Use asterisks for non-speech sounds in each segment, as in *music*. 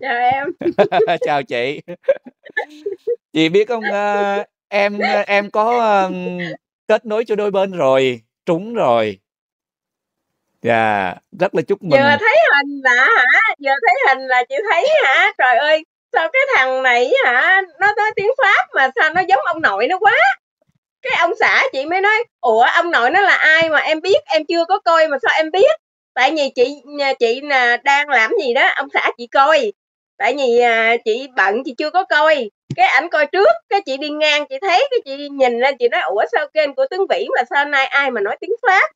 Chào em. *laughs* Chào chị. Chị biết không, ơ, em, em có, kết nối cho đôi bên rồi, trúng rồi. Dạ, rất là chúc mừng. Vừa thấy hình là hả, vừa thấy hình là chị thấy hả, trời ơi, sao cái thằng này hả, nó nói tiếng Pháp mà sao nó giống ông nội nó quá. Cái ông xã chị mới nói: "Ủa, ông nội nó là ai mà em biết, em chưa có coi mà sao em biết?" Tại vì chị nhà chị nà đang làm gì đó, ông xã chị coi. Tại vì, à, chị bận chị chưa có coi, cái ảnh coi trước, cái chị đi ngang chị thấy, cái chị nhìn lên chị nói: "Ủa, sao kênh của Tuấn Vĩ mà sao nay ai mà nói tiếng Pháp?"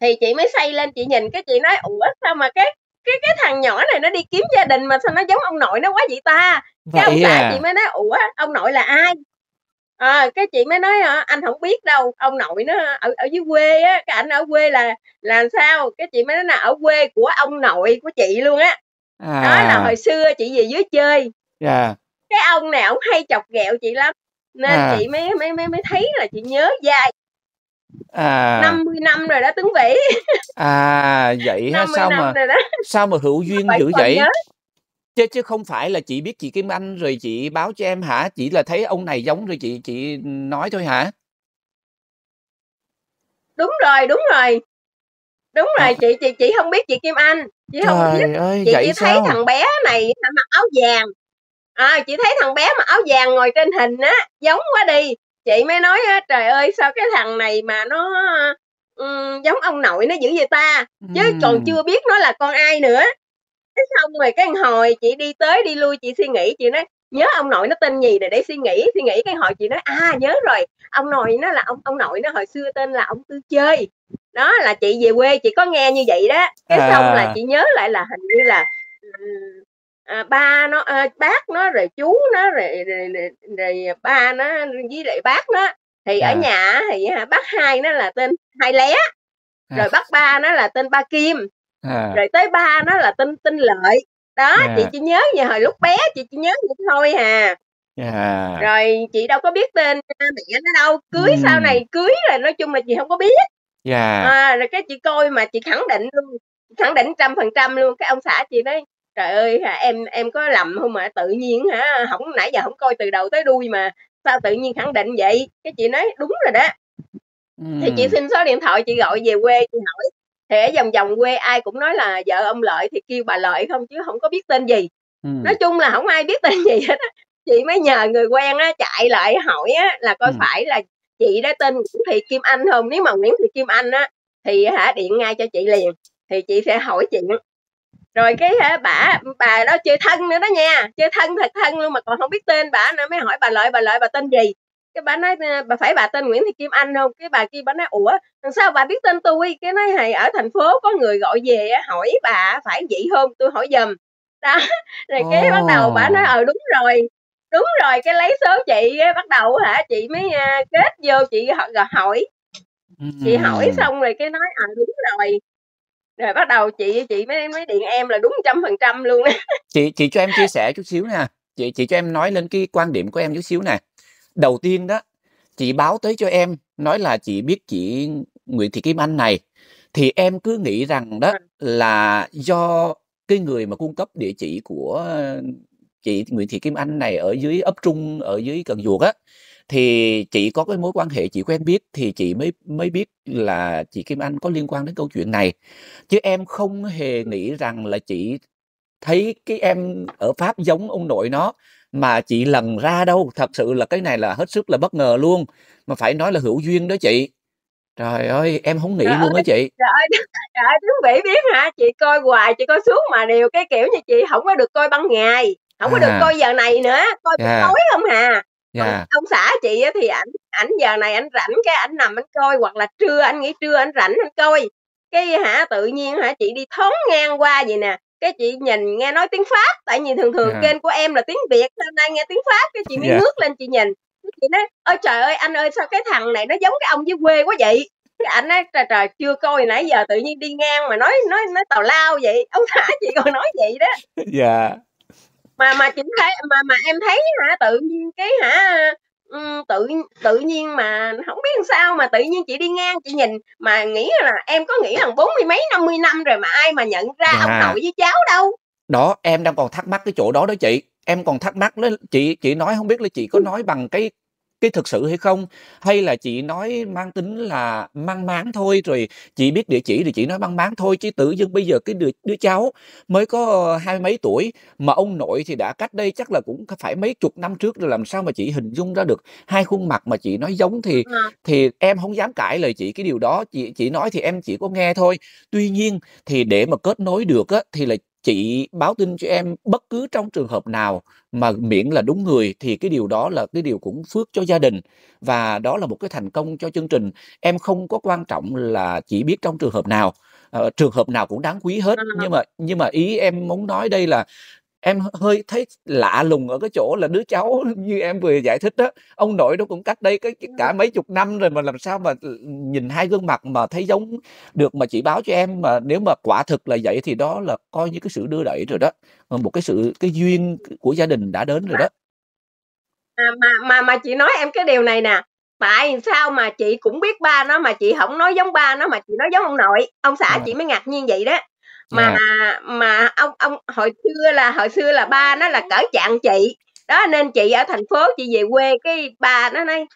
Thì chị mới xây lên chị nhìn, cái chị nói: "Ủa, sao mà cái cái cái thằng nhỏ này nó đi kiếm gia đình mà sao nó giống ông nội nó quá vậy ta?" Cái ông Vậy xã à? chị mới nói: "Ủa, ông nội là ai?" Ờ, cái chị mới nói hả: "Anh hổng biết đâu, ông nội nó ở ở dưới quê á, cái ảnh ở quê là là sao?" Cái chị mới nói là "Ở quê của ông nội của chị luôn á." Đó là À. hồi xưa chị về dưới chơi. Dạ. Cái ông này ổng hay chọc ghẹo chị lắm, nên À. chị mới mới mới mới thấy là chị nhớ dai. À. 50 năm rồi đó Tuấn Vĩ. À, vậy? 50 Sao mà sao mà hữu duyên dữ vậy? nhớ. Chứ chứ không phải là chị biết chị Kim Anh rồi chị báo cho em hả? Chỉ là thấy ông này giống rồi chị chị nói thôi hả? Đúng rồi, đúng rồi. Đúng rồi, chị chị chị hông biết chị Kim Anh, chị hông biết. Ơi, Chị chỉ thấy sao? thằng bé này mặc áo vàng. À, chị thấy thằng bé mặc áo vàng ngồi trên hình á, giống quá đi. Chị mới nói á: "Trời ơi, sao cái thằng này mà nó, ừm, giống ông nội nó dữ vậy ta?" Chứ còn Ừm. chưa biết nó là con ai nữa. Cái xong rồi cái hồi chị đi tới đi lui chị suy nghĩ, chị nói: "Nhớ ông nội nó tên gì nè?" Để suy nghĩ, suy nghĩ cái hồi chị nói: "À, nhớ rồi, ông nội nó là ông ông nội nó hồi xưa tên là ông Tư Chơi." Đó, là chị về quê chị có nghe như vậy đó, cái xong là À. chị nhớ lại là hình như là, à, ba nó, ơ, bác nó, rồi chú nó, rồi rồi rồi rồi ba nó với lại bác nó. Thì ở À. nhà á thì hả, bác hai nó là tên Hai Lé, À. rồi bác ba nó là tên Ba Kim, À. rồi tới ba nó là tên tên Lợi. Đó, chị À. chỉ nhớ vậy hồi lúc bé chị chỉ nhớ vậy thôi à. À. Rồi chị đâu có biết tên mẹ nó đâu, cưới sau Ừm. này cưới rồi nói chung là chị hông có biết. Yeah. À, rồi cái chị coi mà chị khẳng định luôn, khẳng định trăm phần trăm luôn, cái ông xã chị nói: "Trời ơi, hả, em em có lầm hông mà tự nhiên hả, hổng nãy giờ hổng coi từ đầu tới đuôi mà sao tự nhiên khẳng định vậy?" Cái chị nói: "Đúng rồi đó." Thì chị xin số điện thoại chị gọi về quê chị hỏi, thì ở vòng vòng quê ai cũng nói là vợ ông Lợi thì kêu bà Lợi không chứ hổng có biết tên gì. Nói Ừm. chung là hổng ai biết tên gì hết á. Chị mới nhờ người quen á, chạy lại hỏi á là coi Ừm. phải là chị đó tên Nguyễn Thị Kim Anh hông? Nếu mà Nguyễn Thị Kim Anh á thì hả, điện ngay cho chị liền, thì chị sẽ hỏi chuyện. Rồi cái hả, bả bà đó chơi thân nữa đó nha, chơi thân thật thân luôn mà còn hông biết tên bả nữa, mới hỏi: "Bà Lợi, bà Lợi bà tên gì?" Cái bả nói: "Ơ, bà phải bà tên Nguyễn Thị Kim Anh hông?" Cái bà kia bả nói: "Ủa, làm sao bà biết tên tui?" Cái nói: "Thì ở thành phố có người gọi về hỏi bà phải vậy hông? Tui hỏi giùm." Đó, rồi cái bắt đầu bả nói! "Ờ, đúng rồi." Đúng rồi, cái lấy số chị bắt đầu hả, chị mới, a, kết vô chị g hỏi. Chị hỏi Ừm. xong rồi cái nói: "Ờ, đúng rồi." Rồi bắt đầu chị chị mới mới điện em là đúng trăm phần trăm luôn. *laughs* Chị chị cho em chia sẻ chút xíu nha, chị chị cho em nói lên cái quan điểm của em chút xíu nè. Đầu tiên đó, chị báo tới cho em, nói là chị biết chị Nguyễn Thị Kim Anh này, thì em cứ nghĩ rằng đó Ờ. là do cái người mà cung cấp địa chỉ của chị Nguyễn Thị Kim Anh này ở dưới ấp Trung, ở dưới Cần Duộc á, thì chị có cái mối quan hệ chị quen biết thì chị mới mới biết là chị Kim Anh có liên quan đến câu chuyện này. Chứ em không hề nghĩ rằng là chị thấy cái em ở Pháp giống ông nội nó, mà chị lần ra đâu. Thật sự là cái này là hết sức là bất ngờ luôn, mà phải nói là hữu duyên đó chị. Trời ơi, em hổng nghĩ Trời luôn á chị. Trời ơi! Trời ơi, Tuấn Vĩ biết hả, chị coi hoài, chị coi suốt mà đều cái kiểu như chị hổng có được coi ban ngày, hổng có được À. coi giờ này nữa, coi buổi tối không à. Còn Yeah. ông xã chị á thì ảnh ảnh giờ này ảnh rảnh cái ảnh nằm ảnh coi, hoặc là trưa ảnh nghỉ trưa ảnh rảnh ảnh coi. Cái hả, tự nhiên hả, chị đi thoáng ngang qua vậy nè, cái chị nhìn nghe nói tiếng Pháp, tại vì thường thường Yeah. kênh của em là tiếng Việt, hôm nay nghe tiếng Pháp, cái chị mới Yeah. ngước lên chị nhìn, cái chị nói: "Ôi trời ơi, anh ơi, sao cái thằng này nó giống cái ông dưới quê quá vậy?" Cái ảnh nói: "Trời, trời, chưa coi nãy giờ tự nhiên đi ngang mà nói nói nói tào lao vậy." Ông xã chị còn nói vậy đó. *laughs* Dạ. Mà mà chị thấy mà mà em thấy hả, tự nhiên cái hả, ừm, tự tự nhiên mà hổng biết làm sao mà tự nhiên chị đi ngang chị nhìn, mà nghĩ là em có nghĩ rằng bốn mươi mấy, 50 năm rồi mà ai mà nhận ra ông Dạ. nội với cháu đâu. Đó, em đang còn thắc mắc cái chỗ đó đó chị. Em còn thắc mắc đó, chị chị nói không biết là chị có nói bằng cái cái thực sự hay không? Hay là chị nói mang tính là mang máng thôi, rồi chị biết địa chỉ thì chị nói mang máng thôi, chứ tự dưng bây giờ cái đứa đứa cháu mới có hai mấy tuổi, mà ông nội thì đã cách đây chắc là cũng phải mấy chục năm trước rồi, làm sao mà chị hình dung ra được hai khuôn mặt mà chị nói giống thì Ờ. thì em không dám cãi lời chị cái điều đó, chị chị nói thì em chỉ có nghe thôi. Tuy nhiên thì để mà kết nối được á, thì là chị báo tin cho em bất cứ trong trường hợp nào mà miễn là đúng người thì cái điều đó là cái điều cũng phước cho gia đình và đó là một cái thành công cho chương trình. Em không có quan trọng là chỉ biết trong trường hợp nào, ờ, trường hợp nào cũng đáng quý hết. Ờ. Nhưng mà nhưng mà ý em muốn nói đây là em hơi thấy lạ lùng ở cái chỗ là đứa cháu *laughs* như em vừa giải thích đó, ông nội đó cũng cách đây cái cả mấy chục năm rồi mà làm sao mà, nhìn hai gương mặt mà thấy giống được mà chị báo cho em. Mà nếu mà quả thực là vậy thì đó là coi như cái sự đưa đẩy rồi đó, ờ, một cái sự cái duyên của gia đình đã đến rồi đó. À, mà mà mà chị nói em cái điều này nè, tại sao mà chị cũng biết ba nó mà chị hổng nói giống ba nó mà chị nói giống ông nội, ông xã À. chị mới ngạc nhiên vậy đó. Mà À. mà ông ông hồi xưa là hồi xưa là ba nó là cỡ chạng chị, đó, nên chị ở thành phố chị về quê cái ba nó nói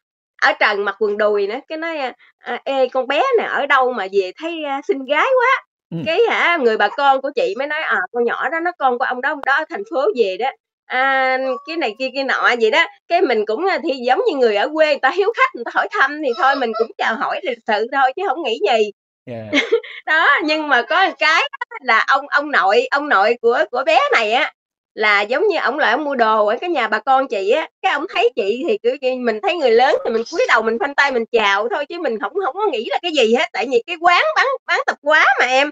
ở trần mặc quần đùi nữa, cái nói, a, a: "Ê, con bé này ở đâu mà về thấy, a, xinh gái quá." Ừm. Cái hả, người bà con của chị mới nói: "Ờ, con nhỏ đó nó con của ông đó, ông đó ở thành phố về đó, a, cái này kia kia nọ" vậy đó. Cái mình cũng, a, thì giống như người ở quê người ta hiếu khách, người ta hỏi thăm thì thôi mình cũng chào hỏi lịch sự thôi chứ hổng nghĩ gì. Yeah. *laughs* Đó, nhưng mà có một cái là ông ông nội ông nội của của bé này á, là giống như ổng lại ổng mua đồ ở cái nhà bà con chị á, cái ổng thấy chị thì, như, mình thấy người lớn thì mình cúi đầu mình khoanh tay mình chào thôi chứ mình hổng hổng có nghĩ là cái gì hết, tại vì cái quán bán bán tạp hóa mà em.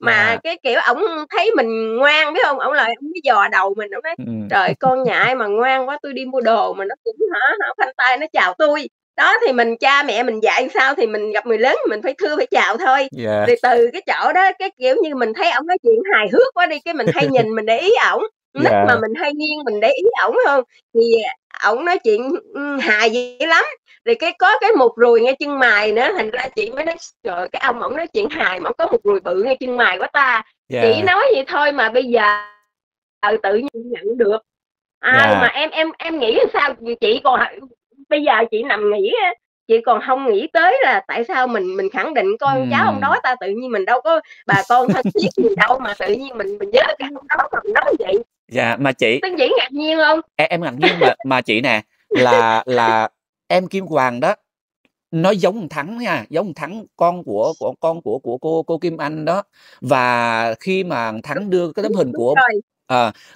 Mà Yeah. cái, kiểu, ổng thấy mình ngoan, biết hông? Ổng lại ổng mới dò đầu mình, ổng nói: Ừm. "Trời, con nhà ai mà ngoan quá, tui đi mua đồ mà nó cũng hả hả khoanh tay nó chào tui." Đó, thì mình cha mẹ mình dạy sao thì mình gặp người lớn thì mình phải thưa phải chào thôi. Yeah. Thì từ cái chỗ đó, cái, kiểu như, mình thấy ổng nói chuyện hài hước quá đi, cái mình hay nhìn mình để ý ổng, mà Yeah. mình hay nghiêng mình để ý ổng, phải hông? Thì, à, ổng nói chuyện, hài dữ lắm, rồi cái có cái mụt ruồi ngay chân mày nữa, thành ra chị mới nói: "Trời cái ông ổng nói chuyện hài mà ổng có mụt ruồi bự ngay chân mày quá ta." Chỉ Yeah. nói vậy thôi mà bây giờ ờ, tự nhiên nhận được. Ai Yeah. mà em em em nghĩ sao chị còn bây giờ chị nằm nghĩ á, chị còn hông nghĩ tới là tại sao mình mình khẳng định con cháu ông đó ta, tự nhiên mình đâu có bà con thân thiết gì đâu mà tự nhiên mình mình nhớ cái ông đó mà mình nói vậy. Yeah, mà chị Tân Dĩ ngạc nhiên hông? E em ngạc nhiên mà mà chị nè, là là em Kim Hoàng đó, nó giống Thắng nha, giống Thắng, con của của con của của cô cô Kim Anh đó. Và khi mà Thắng đưa cái tấm hình của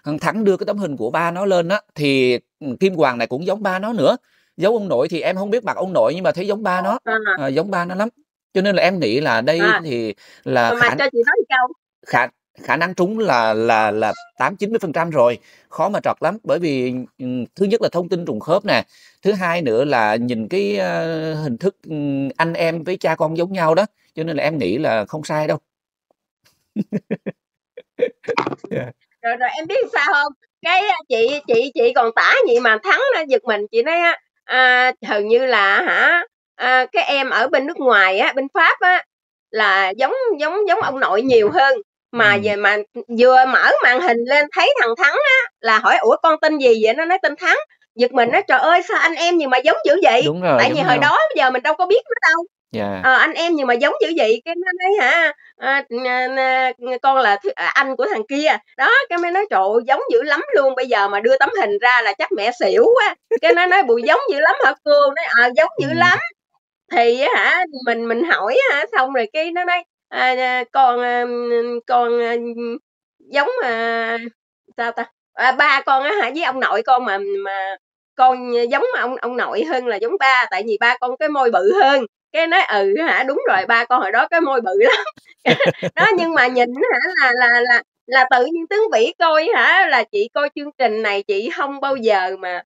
thằng Thắng đưa cái tấm hình của ba nó lên á, thì, Kim Hoàng này cũng giống ba nó nữa. Giống ông nội thì em hông biết mặt ông nội nhưng mà thấy giống ba nó, À. giống ba nó lắm. Cho nên là em nghĩ là đây À. thì là khả cho chị nói câu khả khả năng trúng là là là 8-90% rồi, khó mà trật lắm. Bởi vì, ừm, thứ nhất là thông tin trùng khớp nè, thứ hai nữa là nhìn cái, ơ, hình thức, ừm, anh em với cha con giống nhau đó, cho nên là em nghĩ là không sai đâu. *laughs* Yeah. Rồi rồi em biết sao hông? Cái, chị chị chị còn tả vậy mà Thắng nó giật mình, chị nói á, a, hình như là á hả, a, cái em ở bên nước ngoài á, bên Pháp á, là giống giống giống ông nội nhiều hơn. Mà Ừm. về mà vừa mở màn hình lên thấy thằng Thắng á, là hỏi: "Ủa, con tên gì vậy?" Nó nói tên Thắng, giật mình nói: "Trời ơi, sao anh em gì mà giống dữ vậy?" Đúng rồi, Tại vì hồi đó giờ mình đâu có biết nó đâu. Yeah. Ờ, anh em gì mà giống dữ vậy, cái nó nói hả, a, n n "Con là th à, anh của thằng kia." Đó, cái mới nói: "Trời ơi, giống dữ lắm luôn, bây giờ mà đưa tấm hình ra là chắc mẹ xỉu quá." Cái nó nói: "Bụi giống dữ lắm hả cô?" Nói: "Ờ, giống dữ Ừm. lắm." Thì á hả, mình mình hỏi hả, xong rồi cái nó nói: "À, à, con, a, con, giống, à, sao ta, à, ba con á hả, với ông nội con mà mà con giống ông ông nội hơn là giống ba, tại vì ba con cái môi bự hơn." Cái nói: "Ừ hả, đúng rồi, ba con hồi đó cái môi bự lắm." *laughs* Đó, nhưng mà nhìn hả, là là là là tự nhiên Tuấn Vĩ coi hả, là chị coi chương trình này chị hông bao giờ mà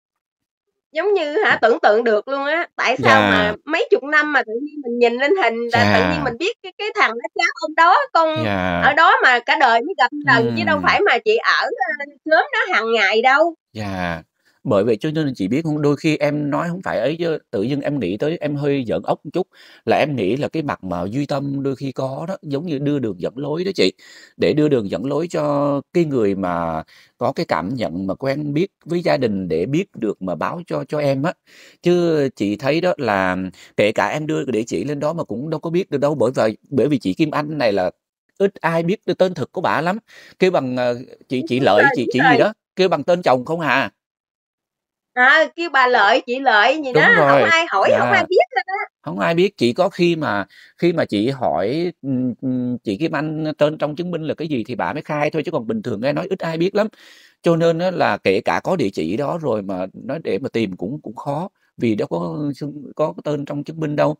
giống như hả, tưởng tượng được luôn á. Tại sao mà Yeah. mấy chục năm mà tự nhiên mình nhìn lên hình là tự nhiên Yeah. mình biết cái cái thằng đó cháu ông đó, con ở Yeah. đó mà cả đời mới gặp lần chứ đâu phải mà chị ở, ơ, xóm đó hàng ngày đâu. Yeah. Bởi vậy cho nên chị biết hông? Đôi khi em nói hổng phải ấy chứ, tự dưng em nghĩ tới em hơi giỡn ốc một chút, là em nghĩ là cái mặt mà Duy Tâm đôi khi có đó, giống như đưa đường dẫn lối đó chị, để đưa đường dẫn lối cho cái người mà có cái cảm nhận mà quen biết với gia đình để biết được mà báo cho cho em á. Chứ chị thấy đó là kể cả em đưa cái địa chỉ lên đó mà cũng đâu có biết được đâu, bởi vậy bởi vì chị Kim Anh này là ít ai biết tên thực của bả lắm, kêu bằng, ờ, chị chị Lợi, chị chị gì đó, kêu bằng tên chồng không à. À, kêu bà Lợi, chị Lợi gì đó, Đúng rồi, ai hỏi, hổng ai yeah. biết hết á. Hổng ai biết, chỉ có khi mà khi mà chị hỏi, ừm, ừm, chị Kim Anh tên trong chứng minh là cái gì thì bả mới khai thôi, chứ còn bình thường nghe nói ít ai biết lắm. Cho nên là kể cả có địa chỉ đó rồi mà nói để mà tìm cũng cũng khó, vì đâu có có tên trong chứng minh đâu.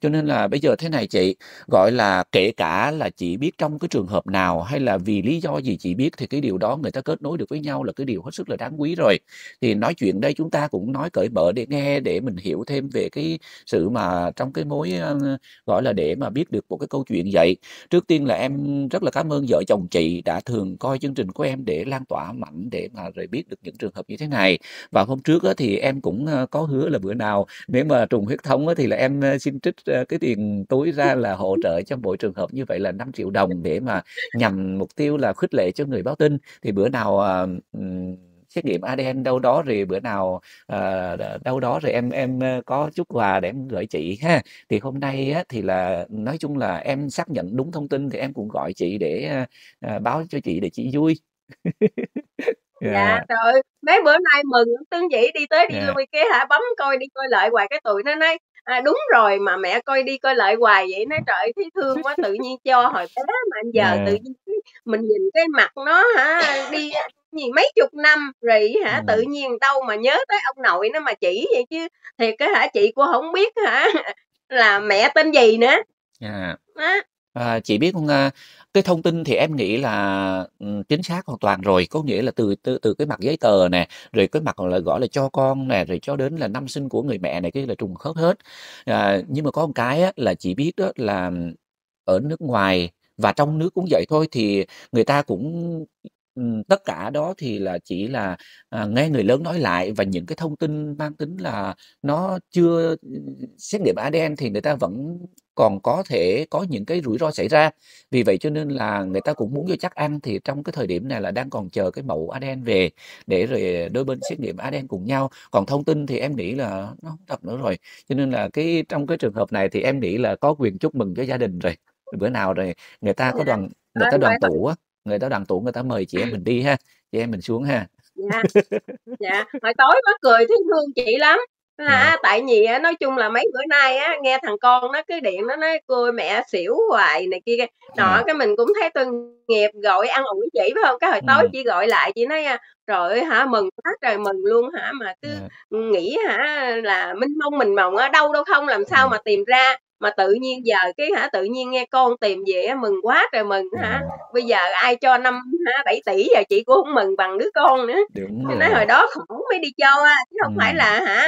Cho nên là bây giờ thế này chị, gọi là, kể cả là chị biết trong cái trường hợp nào hay là vì lý do gì chị biết thì cái điều đó người ta kết nối được với nhau là cái điều hết sức là đáng quý rồi. Thì nói chuyện đây chúng ta cũng nói cởi mở để nghe, để mình hiểu thêm về cái sự mà trong cái mối, ờ, gọi là, để mà biết được một cái câu chuyện vậy. Trước tiên là em rất là cảm ơn vợ chồng chị đã thường coi chương trình của em để lan tỏa mạnh để mà rồi biết được những trường hợp như thế này. Và hôm trước thì em cũng, ờ, có hứa là bữa nào nếu mà trùng huyết thống thì là em, xin trích, cái tiền túi ra *laughs* là hỗ trợ cho mỗi trường hợp như vậy là 5.000.000 đồng để mà nhằm mục tiêu là khích lệ cho người báo tin. Thì bữa nào, ờ, xét nghiệm ADN đâu đó, rồi bữa nào, đ đâu đó rồi em em, có chút quà để em gửi chị ha. Thì hôm nay á thì là nói chung là em xác nhận đúng thông tin thì em cũng gọi chị để, ờ, báo cho chị để chị vui. *laughs* Dạ, Yeah. trời ơi, mấy bữa nay mừng tưng dĩ đi tới đi Yeah. lui cái hả, bấm coi đi coi lại hoài, cái tụi nó nói: "À, đúng rồi, mà mẹ coi đi coi lại hoài vậy." Nói: "Trời ơi, thấy thương quá, tự nhiên cho hồi bé mà giờ tự Yeah. nhiên cái mình nhìn cái mặt nó hả, đi gì mấy chục năm rồi hả, tự Ừm. nhiên đâu mà nhớ tới ông nội nó mà chỉ vậy chứ." Thiệt á hả, chị cũng hổng biết hả là mẹ tên gì nữa. Đó. À, chị biết không cái thông tin thì em nghĩ là, ừ, chính xác hoàn toàn rồi, có nghĩa là từ từ từ cái mặt giấy tờ nè, rồi cái mặt, gọi là, gọi là, cho con nè, rồi cho đến là năm sinh của người mẹ này cái là trùng khớp hết. À, nhưng mà có một cái á là chị biết đó là ở nước ngoài và trong nước cũng vậy thôi, thì người ta cũng tất cả đó thì là chỉ là, à, nghe người lớn nói lại và những cái thông tin mang tính là nó chưa, xét nghiệm ADN thì người ta vẫn còn có thể có những cái rủi ro xảy ra. Vì vậy cho nên là người ta cũng muốn cho chắc ăn, thì trong cái thời điểm này là đang còn chờ cái mẫu ADN về để rồi đôi bên xét nghiệm ADN cùng nhau. Còn thông tin thì em nghĩ là nó hông thật nữa rồi, cho nên là cái trong cái trường hợp này thì em nghĩ là có quyền chúc mừng cho gia đình rồi. Bữa nào rồi người ta có đoàn người ta đoàn tụ á, người ta đoàn tụ người ta mời chị em mình đi ha, chị em mình xuống ha. Dạ. Dạ, hồi tối mắc cười thấy thương chị lắm. Yeah. Hả, tại vì á nói chung là mấy bữa nay á, nghe thằng con nó cứ điện nó nói: "Cô mẹ xỉu hoài" này kia nọ, Yeah. cái mình cũng thấy tội nghiệp, gọi an ủi chị, phải hông? Cái hồi tối Ừm. chị gọi lại chị nói, a: "Trời ơi hả, mừng quá trời mừng luôn hả, mà cứ, ừm, nghĩ hả là mênh mông mình mòng á, đâu đâu không làm sao mà tìm ra, mà tự nhiên giờ cái hả, tự nhiên nghe con tìm về mừng quá trời mừng hả. Ừm. Bây giờ ai cho năm hả, 7.000.000.000 giờ chị cũng hổng mừng bằng đứa con nữa." Đúng nói. "Hồi đó khổ mới đi cho chứ hông phải Ừm. là hả,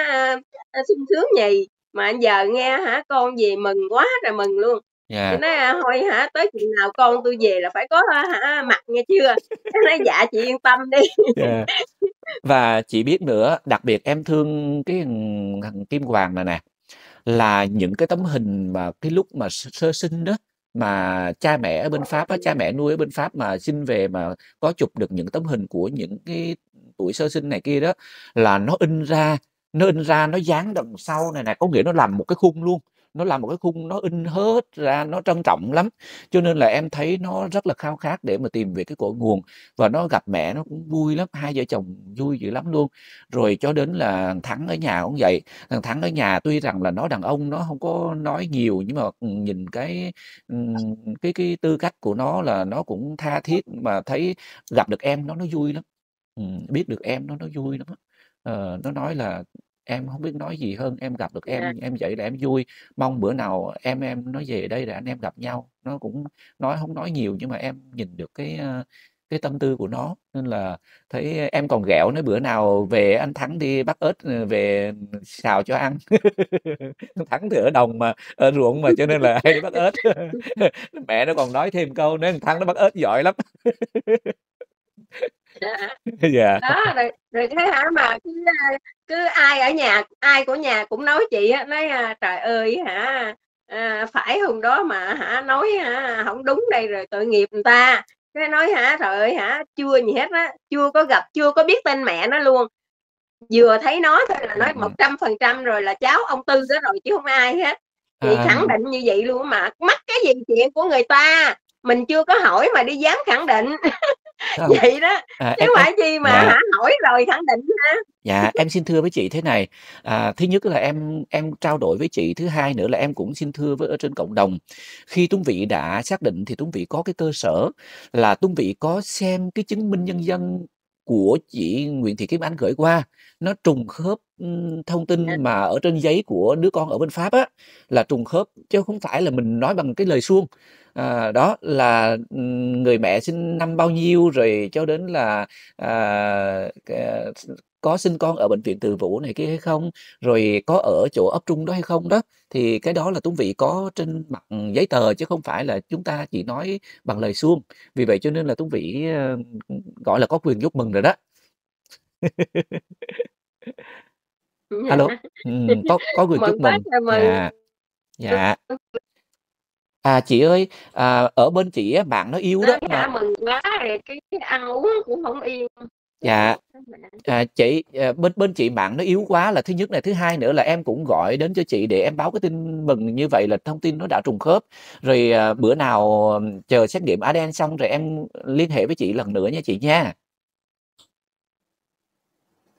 a, sung sướng gì, mà giờ nghe hả, con về mừng quá trời mừng luôn." Yeah. nói: "À, thôi hả, tới chừng nào con tui về là phải có, hả, mặt nghe chưa?" Nói: "Dạ, chị yên tâm đi." Yeah. Và chị biết nữa, đặc biệt em thương cái thằng Kim Hoàng này nè, là những cái tấm hình mà cái lúc mà sơ sinh đó, mà cha mẹ ở bên Pháp á, cha mẹ nuôi ở bên Pháp mà xin về mà có chụp được những tấm hình của những cái tuổi sơ sinh này kia đó, là nó in ra nó in ra nó dán đằng sau này nè, có nghĩa nó làm một cái khung luôn, nó làm một cái khung nó in hết ra, nó trân trọng lắm. Cho nên là em thấy nó rất là khao khát để mà tìm về cái cội nguồn, và nó gặp mẹ nó cũng vui lắm, hai vợ chồng vui dữ lắm luôn. Rồi cho đến là Thắng ở nhà cũng vậy, thằng Thắng ở nhà tuy rằng là nó đàn ông nó không có nói nhiều, nhưng mà, ừ, nhìn cái, ừ, cái cái tư cách của nó là nó cũng tha thiết, mà thấy gặp được em nó nó vui lắm. ừ, biết được em nó nó vui lắm á. Ờ, nó nói là "Em hông biết nói gì hơn, em gặp được em em vậy là em vui, mong bữa nào em em nó về đây rồi anh em gặp nhau." Nó cũng nói hông nói nhiều nhưng mà em nhìn được cái, a, cái tâm tư của nó, nên là thấy em còn ghẹo nói bữa nào về anh Thắng đi bắt ếch, ờ, về xào cho ăn. *laughs* Thắng thì ở đồng mà, ở ruộng mà, cho nên là hay đi bắt ếch. *laughs* Mẹ nó còn nói thêm câu "Thằng Thắng nó bắt ếch giỏi lắm." *laughs* *laughs* Dạ. Đó, rồi rồi cái hả, mà cứ, cứ ai ở nhà ai của nhà cũng nói chị á, nói, a: "Trời ơi hả, à, phải hôm đó mà hả, nói hả hổng đúng đây rồi tội nghiệp người ta." Cái nói hả: "Trời ơi hả, chưa gì hết á, chưa có gặp, chưa có biết tên mẹ nó luôn, vừa thấy nó thôi là nói Ừm, một trăm phần trăm rồi là cháu ông Tư đó rồi chứ hông ai hết." Chị À. khẳng định như vậy luôn mà, mắc cái gì chuyện của người ta, mình chưa có hỏi mà đi dám khẳng định. *laughs* Không. Vậy đó, À, chứ em em phải chi mà dạ. hả, hỏi rồi khẳng định ha. Dạ, em xin thưa với chị thế này, à, thứ nhất là em em trao đổi với chị, thứ hai nữa là em cũng xin thưa với ở trên cộng đồng. Khi Tuấn Vy đã xác định thì Tuấn Vy có cái cơ sở là Tuấn Vy có xem cái chứng minh nhân dân của chị Nguyễn Thị Kim Anh gửi qua, nó trùng khớp, thông tin mà ở trên giấy của đứa con ở bên Pháp á, là trùng khớp chứ không phải là mình nói bằng cái lời suông. À, đó là, người mẹ sinh năm bao nhiêu rồi cho đến là, à, s có sinh con ở bệnh viện Từ Vũ này kia hay không, rồi có ở chỗ ấp trung đó hay không đó, thì cái đó là Tuấn Vy có trên mặt giấy tờ chứ không phải là chúng ta chỉ nói bằng lời suông. Vì vậy cho nên là Tuấn ơ, ừm, gọi là, có quyền chúc mừng rồi đó. A lô, ừm, có có *laughs* quyền chúc mừng. Dạ, dạ. À, chị ơi, à, ở bên chị á, bạn nó yếu đó Nói mà hả, mừng quá rồi cái ăn uống cũng hổng yên. Dạ. À, chị, ờ, bên bên chị bạn nó yếu quá là thứ nhất này, thứ hai nữa là em cũng gọi đến cho chị để em báo cái tin mừng như vậy là thông tin nó đã trùng khớp. Rồi, à, bữa nào, chờ xét nghiệm ADN xong rồi em liên hệ với chị lần nữa nha chị nha.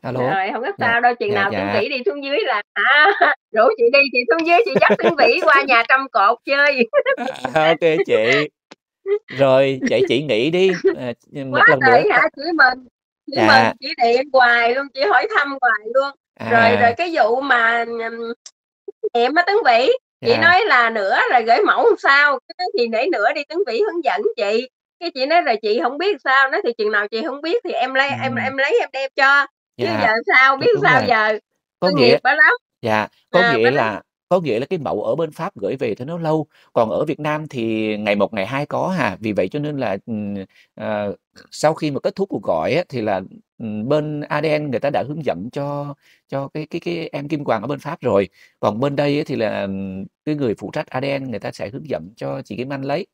A lô. Rồi, hổng có Dạ, sao đâu, chừng dạ, nào dạ. Vy đi xuống dưới là hả, *laughs* rủ chị đi, chị xuống dưới chị dắt Tuấn Vy qua nhà trăm cột chơi. *laughs* À, kê chị. Rồi, vậy chị nghĩ đi, ờ, ch Quá một lần nữa trời hả, chỉ mừng, chỉ Dạ. mừng, chỉ điện hoài luôn, chỉ hỏi thăm hoài luôn. Rồi rồi À. cái vụ mà, nghiệm á Tuấn Vy, chị Dạ. nói là nữa rồi gửi mẫu làm sao, cái thì để nữa đi Tuấn Vy hướng dẫn chị. Cái chị nói: "Rồi chị hổng biết sao?" Nói: "Thì chừng nào chị hông biết thì em lấy em Ừm. em lấy em đem cho, chứ giờ Dạ, sao, biết đúng sao rồi. giờ." Có nghiệp nghĩa bả lắm. dạ, có À, nghĩa là có nghĩa là cái mẫu ở bên Pháp gửi về thì nó lâu, còn ở Việt Nam thì ngày một ngày hai có hà. Vì vậy cho nên là, ờ, sau khi mà kết thúc cuộc gọi á, thì là, bên ADN người ta đã hướng dẫn cho cho cái cái cái em Kim Hoàng ở bên Pháp rồi. Còn bên đây á, thì là, cái người phụ trách ADN người ta sẽ hướng dẫn cho chị Kim Anh lấy.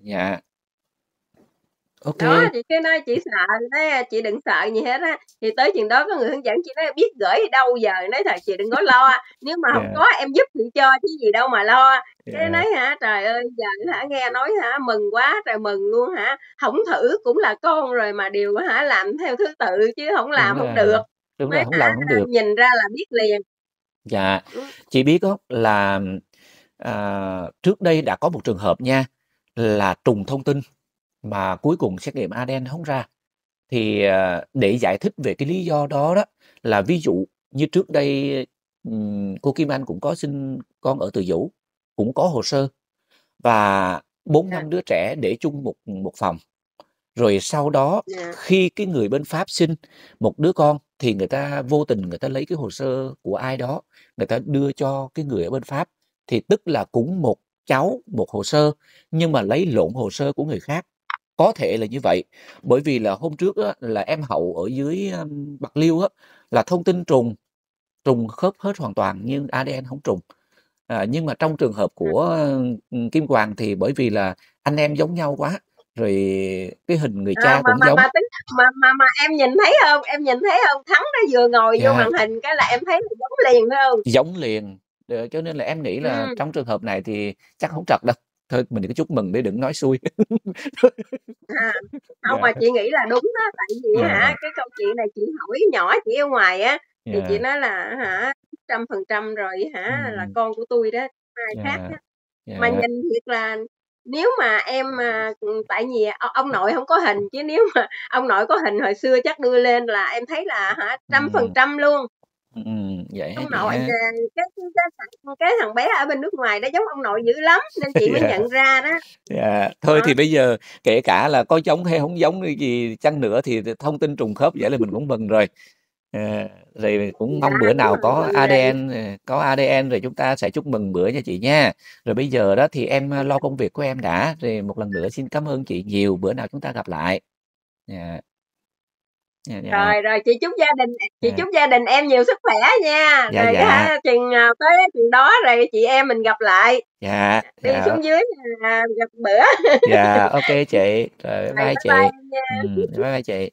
Dạ. Ô Đó, chị cứ nói chị sợ, nói, a: "Chị đừng sợ gì hết á, thì tới chừng đó có người hướng dẫn." Chị nói: "Biết đi đâu giờ?" Nói thật chị đừng có lo, nếu mà hông Dạ. có em giúp chị cho chứ gì đâu mà lo. Cái Dạ. nói hả: "Trời ơi, giờ hả, nghe nói hả, mừng quá trời mừng luôn hả, hổng thử cũng là con rồi mà đều hả, làm theo thứ tự chứ hổng Đúng làm hổng được." rồi, đúng rồi, hả, làm hổng được. nhìn ra là biết liền. Dạ, Ừm. chị biết á là, à, trước đây đã có một trường hợp nha, là trùng thông tin mà cuối cùng xét nghiệm ADN hông ra. Thì, à, để giải thích về cái lý do đó đó, là ví dụ như trước đây, cô Kim Anh cũng có sinh con ở Từ Dũ, cũng có hồ sơ và 4, À. 5 đứa trẻ để chung một một phòng. Rồi sau đó Dạ. khi cái người bên Pháp sinh một đứa con thì người ta vô tình người ta lấy cái hồ sơ của ai đó, người ta đưa cho cái người ở bên Pháp, thì tức là cũng một cháu, một hồ sơ, nhưng mà lấy lộn hồ sơ của người khác. Có thể là như vậy, bởi vì là hôm trước á, là em Hậu ở dưới, Bạc Liêu á, là thông tin trùng, trùng khớp hết hoàn toàn nhưng ADN hổng trùng. À, nhưng mà trong trường hợp À. của, Kim Hoàng thì bởi vì là anh em giống nhau quá, rồi cái hình người Ờ, cha mà cũng mà giống. mà tính mà mà mà em nhìn thấy hông? Em nhìn thấy hông? Thắng nó vừa ngồi vô Dạ. màn hình cái là em thấy là giống liền, phải hông? Giống liền, ờ, cho nên là em nghĩ là Ừm. trong trường hợp này thì chắc hổng trật đâu. Thôi mình cứ chúc mừng để đừng nói xui. À, *laughs* hông Dạ. mà chị nghĩ là đúng á, tại vì á Dạ. hả, cái câu chuyện này chị hỏi nhỏ chị ở ngoài á, thì chị Dạ. nói là hả, trăm phần trăm rồi hả, là Ừm. con của tui đó, ai khác Dạ, á. Mà nhìn thiệt là nếu mà em, à, ừm, tại vì ông nội hông có hình, chứ nếu mà ông nội có hình hồi xưa chắc đưa lên là em thấy là hả, trăm phần trăm luôn. Ừm, vậy Ông nội, ha? à, cái cái cái thằng cái thằng bé ở bên nước ngoài đó giống ông nội dữ lắm, nên chị mới Dạ. nhận ra đó. Dạ, thôi Đó. thì bây giờ kể cả là có giống hay hổng giống gì chăng nữa thì thông tin trùng khớp vậy là mình cũng mừng rồi. Ờ, rồi cũng Dạ, mong bữa nào có. ADN, ờ, có ADN rồi chúng ta sẽ chúc mừng bữa nha chị nha. Rồi bây giờ đó thì em, lo công việc của em đã, rồi một lần nữa xin cám ơn chị nhiều, bữa nào chúng ta gặp lại. Dạ. Dạ, dạ. Rồi, rồi, chị chúc gia đình chị Dạ. chúc gia đình em nhiều sức khỏe nha, Dạ, rồi dạ. ha chừng nào tới chừng đó rồi chị em mình gặp lại, Dạ, đi dạ. xuống dưới, à, gặp bữa. Dạ, kê chị. Rồi, bye bye bye chị. bye nha. Ừm, bye bye chị.